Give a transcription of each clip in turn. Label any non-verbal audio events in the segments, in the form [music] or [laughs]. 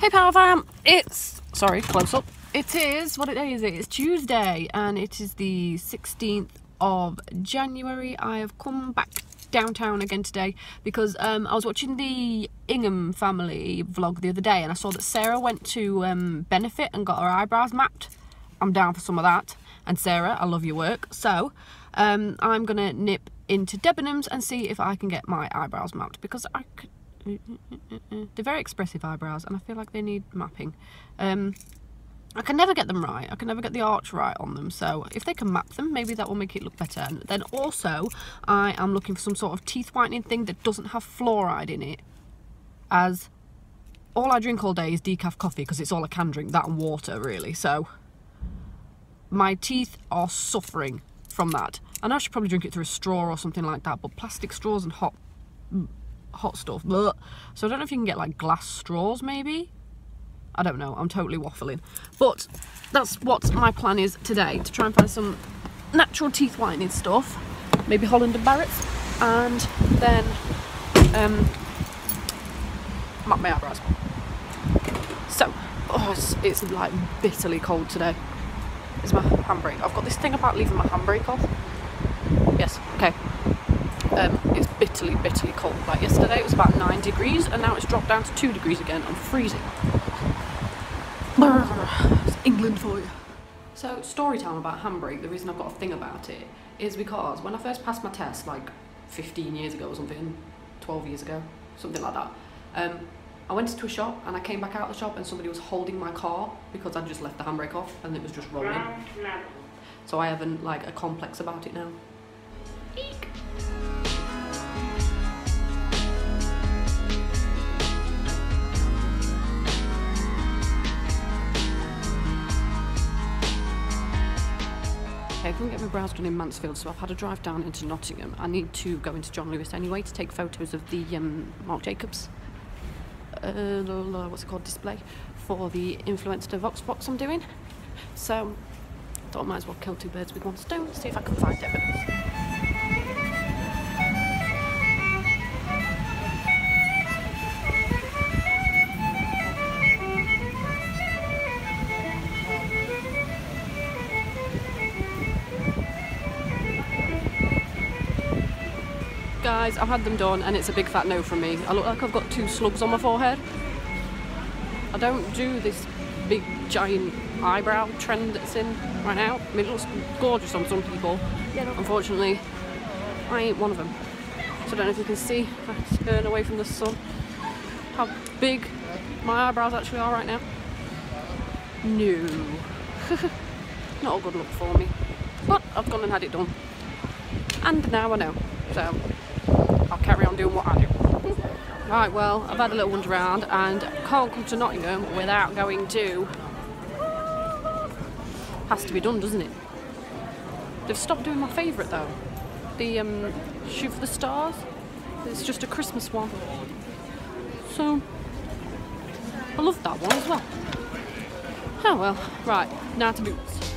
Hey Power Fam, it's sorry, close up. It is what day is it? It's Tuesday and it is the 16th of January. I have come back downtown again today because um, I was watching the Ingham family vlog the other day and I saw that Sarah went to um, Benefit and got her eyebrows mapped. I'm down for some of that. And Sarah, I love your work. So um, I'm gonna nip into Debenhams and see if I can get my eyebrows mapped because I could they're very expressive eyebrows and I feel like they need mapping. Um, I can never get them right. I can never get the arch right on them. So if they can map them, maybe that will make it look better. And then also, I am looking for some sort of teeth whitening thing that doesn't have fluoride in it. As all I drink all day is decaf coffee because it's all I can drink, that and water really. So my teeth are suffering from that. And I should probably drink it through a straw or something like that. But plastic straws and hot hot stuff. But so I don't know if you can get like glass straws maybe. I don't know. I'm totally waffling. But that's what my plan is today to try and find some natural teeth whitening stuff. Maybe Holland and Barrett's, and then um, map my eyebrows. So, oh, it's, it's like bitterly cold today. Is my handbrake? I've got this thing about leaving my handbrake off. Yes. Okay um, it's bitterly, bitterly cold. Like yesterday it was about 9 degrees and now it's dropped down to 2 degrees again. I'm freezing. It's England for you. So story time about handbrake, the reason I've got a thing about it is because when I first passed my test like 15 years ago or something, 12 years ago, something like that, um, I went into a shop and I came back out of the shop and somebody was holding my car because I'd just left the handbrake off and it was just rolling. So I haven't like a complex about it now. Couldn't get my brows done in Mansfield, so I've had a drive down into Nottingham. I need to go into John Lewis anyway to take photos of the um, Marc Jacobs, uh, what's it called, display for the influencer Vox box I'm doing. So, thought I might as well kill two birds with one stone, see if I can find evidence. Guys, I've had them done and it's a big fat no from me. I look like I've got two slugs on my forehead. I don't do this big giant eyebrow trend that's in right now. I mean, it looks gorgeous on some people. Unfortunately, I ain't one of them. So I don't know if you can see, I turn away from the sun, how big my eyebrows actually are right now. No. [laughs] Not a good look for me. But I've gone and had it done. And now I know. So carry on doing what I do. [laughs] right, well, I've had a little wander around and can't come to Nottingham without going to... Has to be done, doesn't it? They've stopped doing my favourite though. The um, Shoot for the Stars. It's just a Christmas one. So, I love that one as well. Oh well, right, now to Boots.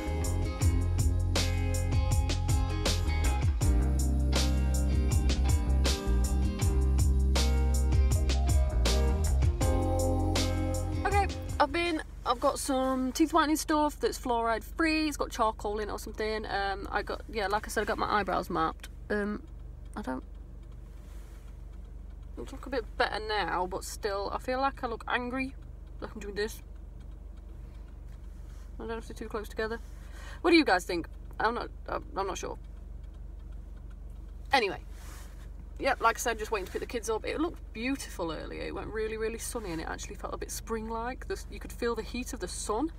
I've been, I've got some teeth whitening stuff that's fluoride free. It's got charcoal in it or something. Um, I got, yeah, like I said, I got my eyebrows mapped. Um, I don't I look a bit better now, but still, I feel like I look angry. Like I'm doing this. I don't know if they're too close together. What do you guys think? I'm not, I'm not sure. Anyway, yeah, like I said, just waiting to pick the kids up. It looked beautiful earlier. It went really, really sunny and it actually felt a bit spring-like. You could feel the heat of the sun.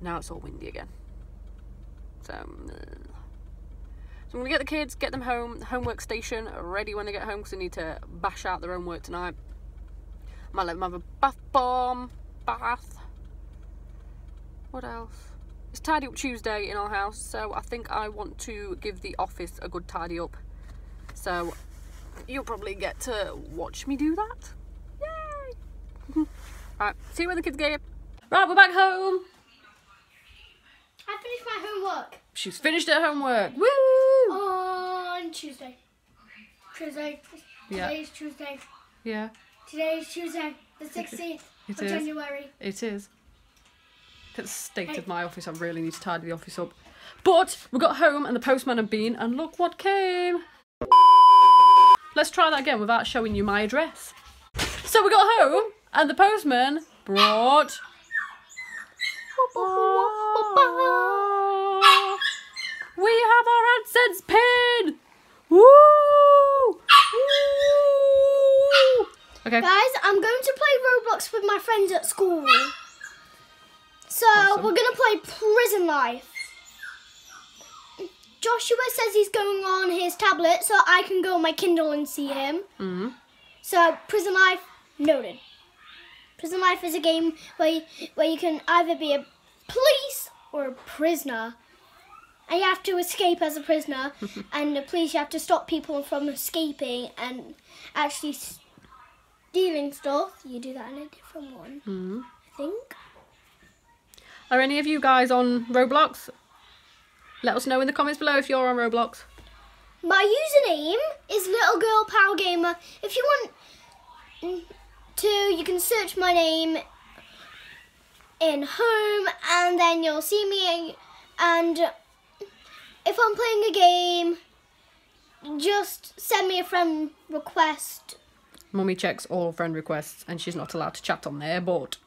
Now it's all windy again. So, uh, so I'm going to get the kids, get them home, homework station, ready when they get home because they need to bash out their own work tonight. I might let them have a bath bomb, bath. What else? It's tidy up Tuesday in our house, so I think I want to give the office a good tidy up. So you'll probably get to watch me do that. Yay! [laughs] Alright, see you when the kids get Right, we're back home. I finished my homework. She's finished her homework. Woo! On Tuesday. Tuesday. Yeah. Today's Tuesday. Yeah. Today's Tuesday. The 16th It of is. January. It is. The state of my office. I really need to tidy the office up. But we got home and the postman had been, and look what came. Let's try that again without showing you my address. So we got home and the postman brought. We have our AdSense pin! Woo! Woo! Okay. Guys, I'm going to play Roblox with my friends at school. So Awesome. we're gonna play Prison Life. Joshua says he's going on his tablet, so I can go on my Kindle and see him. hmm So Prison Life noted. Prison Life is a game where you, where you can either be a police or a prisoner. And you have to escape as a prisoner, [laughs] and the police you have to stop people from escaping and actually stealing stuff. You do that in a different one, hmm I think. Are any of you guys on Roblox? Let us know in the comments below if you're on Roblox. My username is Little Girl Power Gamer. If you want to, you can search my name in home, and then you'll see me. And if I'm playing a game, just send me a friend request. Mummy checks all friend requests and she's not allowed to chat on there, but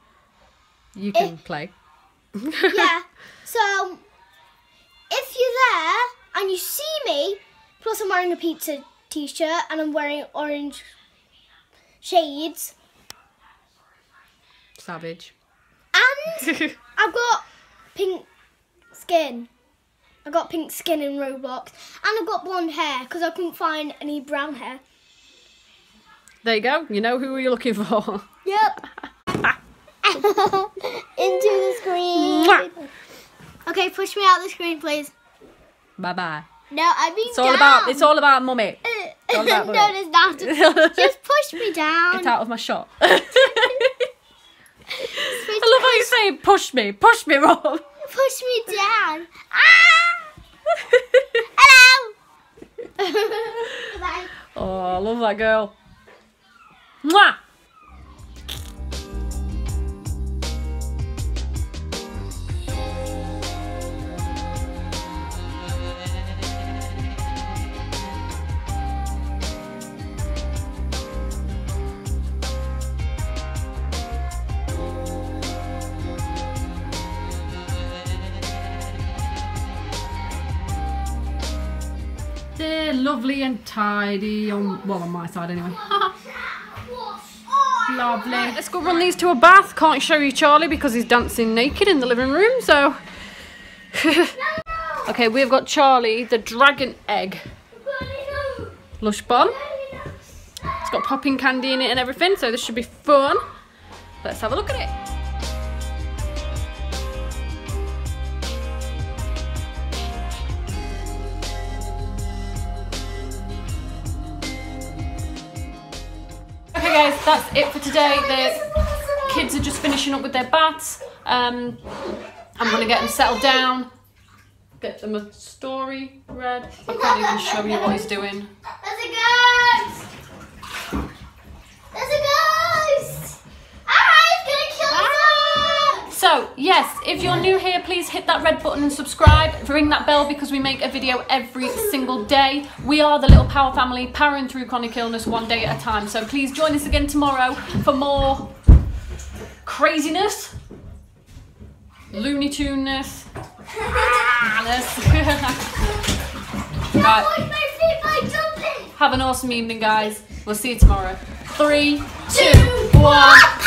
you can play. yeah. [laughs] So if you're there and you see me, plus I'm wearing a pizza t-shirt and I'm wearing orange shades, Savage. and [laughs] I've got pink skin. I got pink skin in Roblox, and I've got blonde hair because I couldn't find any brown hair. there you go. You know who you're looking for. Yep. [laughs] [laughs] Into the screen. Okay, push me out the screen, please. bye bye. No, I mean It's all down. about it's all about mummy. all about [laughs] no, Mummy. it's not. [laughs] Just push me down. Get out of my shot. [laughs] I love how you say push me, push me, Rob. Push me down. Ah! Hello. Bye. oh, I love that girl. Mwah! They're lovely and tidy on well on my side anyway. [laughs] Lovely. Let's go run these to a bath. Can't show you Charlie because he's dancing naked in the living room, so [laughs] Okay, we've got Charlie, the dragon egg. Lush bomb. It's got popping candy in it and everything, so this should be fun. Let's have a look at it. That's it for today. The kids are just finishing up with their baths. Um, I'm gonna get them settled down, get them a story read. I can't even show you what he's doing. There's a ghost. There's a ghost. Ah, it's gonna kill us all. So, yes, if you're new here, please hit that red button and subscribe. Ring that bell because we make a video every single day. We are the Little Power family, powering through chronic illness one day at a time. So please join us again tomorrow for more craziness, Looney Tune-ness. [laughs] right, Watch my feet by jumping. have an awesome evening, guys. We'll see you tomorrow. Three, two, one.